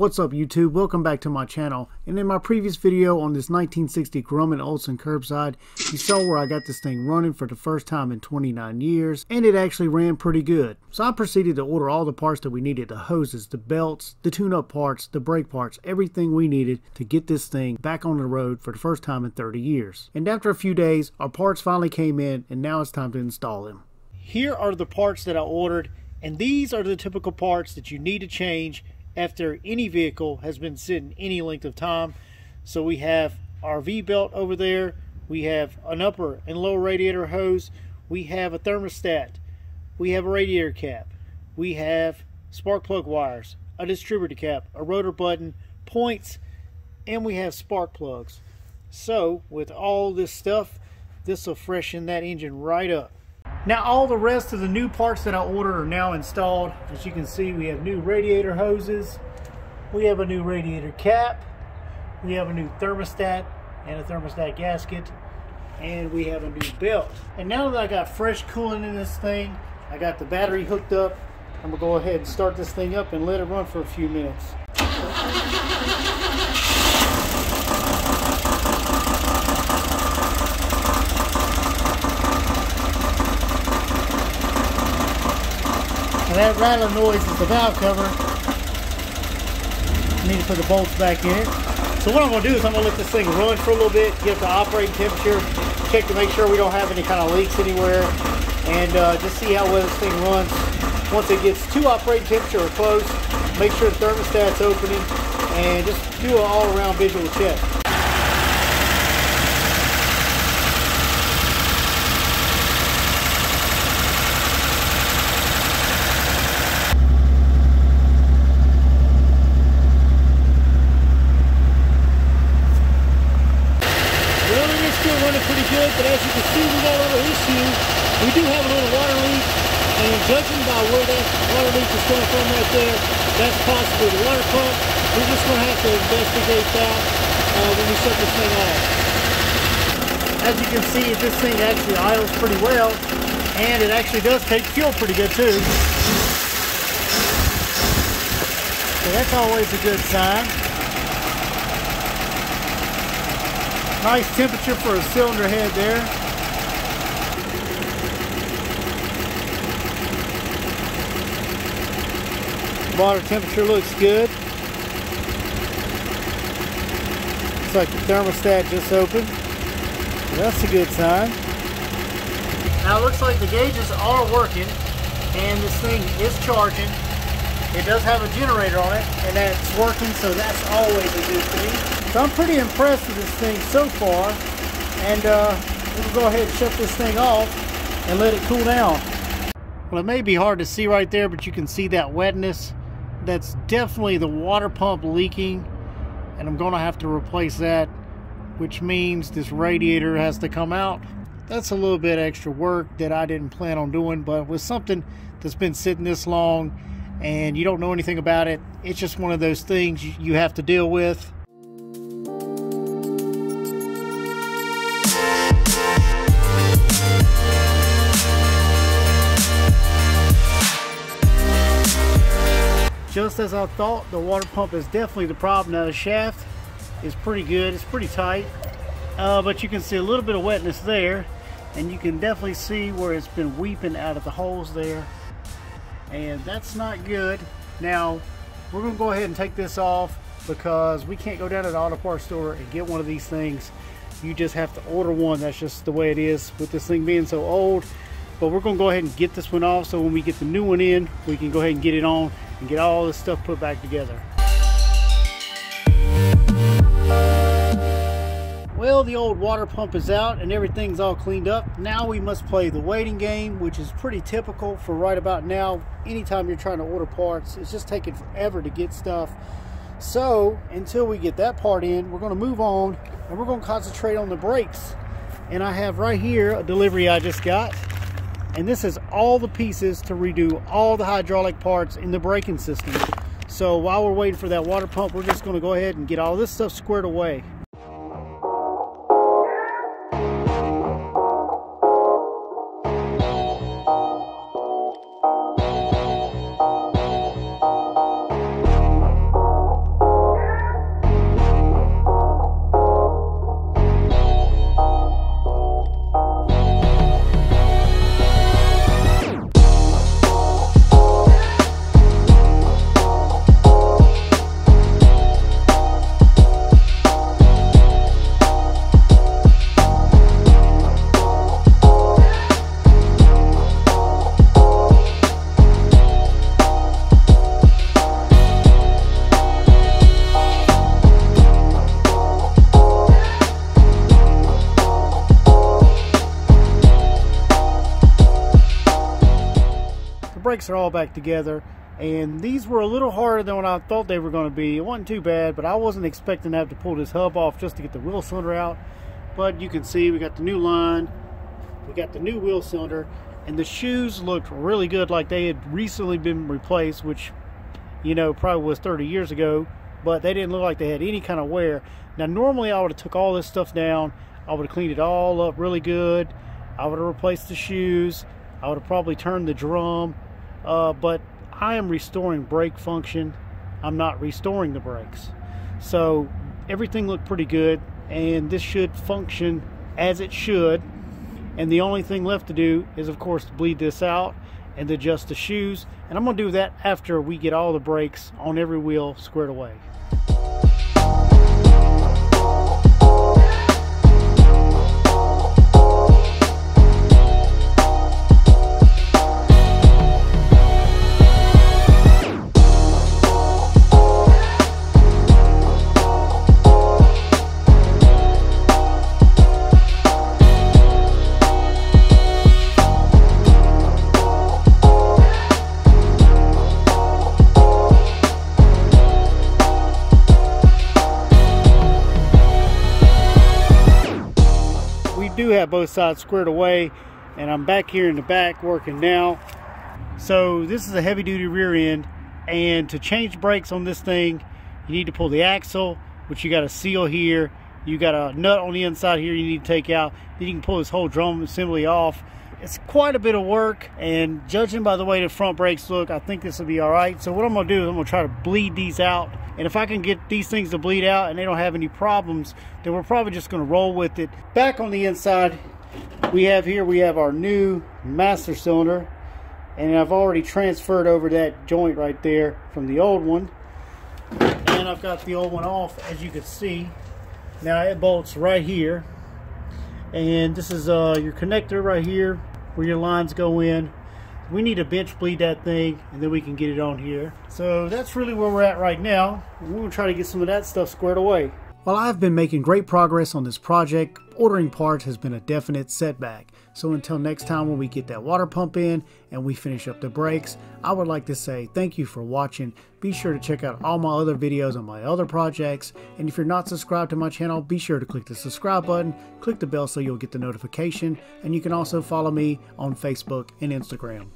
What's up YouTube? Welcome back to my channel. And in my previous video on this 1960 Grumman Olson Kurbside, you saw where I got this thing running for the first time in 29 years, and it actually ran pretty good. So I proceeded to order all the parts that we needed, the hoses, the belts, the tune-up parts, the brake parts, everything we needed to get this thing back on the road for the first time in 30 years. And after a few days, our parts finally came in, and now it's time to install them. Here are the parts that I ordered, and these are the typical parts that you need to change after any vehicle has been sitting any length of time. So we have our V-belt over there, we have an upper and lower radiator hose, we have a thermostat, we have a radiator cap, we have spark plug wires, a distributor cap, a rotor button, points, and we have spark plugs. So with all this stuff, this will freshen that engine right up. Now all the rest of the new parts that I ordered are now installed. As you can see, we have new radiator hoses. We have a new radiator cap. We have a new thermostat and a thermostat gasket. And we have a new belt. And now that I got fresh coolant in this thing, I got the battery hooked up. I'm gonna go ahead and start this thing up and let it run for a few minutes. That rattling noise is the valve cover. I need to put the bolts back in it. So what I'm going to do is I'm going to let this thing run for a little bit, get the operating temperature, check to make sure we don't have any kind of leaks anywhere, and uh, just see how well this thing runs. Once it gets to operating temperature or close, make sure the thermostat's opening, and just do an all-around visual check. running pretty good, but as you can see, we got a little issue. We do have a little water leak, and judging by where that water leak is coming from right there, that's possibly the water pump. We're just going to have to investigate that uh, when we shut this thing off. As you can see, this thing actually idles pretty well, and it actually does take fuel pretty good too. So that's always a good sign. Nice temperature for a cylinder head there. Water temperature looks good. Looks like the thermostat just opened. That's a good sign. Now it looks like the gauges are working and this thing is charging. It does have a generator on it and that's working so that's always a good thing. So I'm pretty impressed with this thing so far. And uh, we'll go ahead and shut this thing off and let it cool down. Well, it may be hard to see right there, but you can see that wetness. That's definitely the water pump leaking. And I'm to have to replace that, which means this radiator has to come out. That's a little bit extra work that I didn't plan on doing, but with something that's been sitting this long and you don't know anything about it, it's just one of those things you have to deal with. Just as I thought, the water pump is definitely the problem. Now the shaft is pretty good, it's pretty tight, uh, but you can see a little bit of wetness there, and you can definitely see where it's been weeping out of the holes there, and that's not good. Now, we're gonna go ahead and take this off because we can't go down to the auto parts store and get one of these things. You just have to order one, that's just the way it is with this thing being so old. But we're gonna go ahead and get this one off so when we get the new one in, we can go ahead and get it on and get all this stuff put back together. Well, the old water pump is out and everything's all cleaned up. Now we must play the waiting game, which is pretty typical for right about now. Anytime you're trying to order parts, it's just taking forever to get stuff. So until we get that part in, we're gonna move on and we're gonna concentrate on the brakes. And I have right here a delivery I just got and this is all the pieces to redo all the hydraulic parts in the braking system. So while we're waiting for that water pump, we're just gonna go ahead and get all this stuff squared away. Brakes are all back together and these were a little harder than what I thought they were going to be. It wasn't too bad, but I wasn't expecting to have to pull this hub off just to get the wheel cylinder out. But you can see we got the new line, we got the new wheel cylinder, and the shoes looked really good like they had recently been replaced, which, you know, probably was 30 years ago, but they didn't look like they had any kind of wear. Now, normally I would have took all this stuff down, I would have cleaned it all up really good, I would have replaced the shoes, I would have probably turned the drum, uh, but I am restoring brake function. I'm not restoring the brakes. So everything looked pretty good and this should function as it should. And the only thing left to do is of course bleed this out and adjust the shoes. And I'm gonna do that after we get all the brakes on every wheel squared away. Have both sides squared away and I'm back here in the back working now. So this is a heavy duty rear end and to change brakes on this thing you need to pull the axle which you got a seal here. You got a nut on the inside here you need to take out. Then you can pull this whole drum assembly off it's quite a bit of work and judging by the way the front brakes look I think this will be all right. So what I'm gonna do is I'm gonna try to bleed these out and if I can get these things to bleed out and they don't have any problems then we're probably just gonna roll with it. Back on the inside we have here we have our new master cylinder and I've already transferred over that joint right there from the old one. And I've got the old one off as you can see. Now it bolts right here and this is uh, your connector right here where your lines go in. We need to bench bleed that thing and then we can get it on here. So that's really where we're at right now. We're to try to get some of that stuff squared away. While I've been making great progress on this project, ordering parts has been a definite setback. So until next time when we get that water pump in and we finish up the brakes, I would like to say thank you for watching. Be sure to check out all my other videos on my other projects. And if you're not subscribed to my channel, be sure to click the subscribe button, click the bell so you'll get the notification. And you can also follow me on Facebook and Instagram.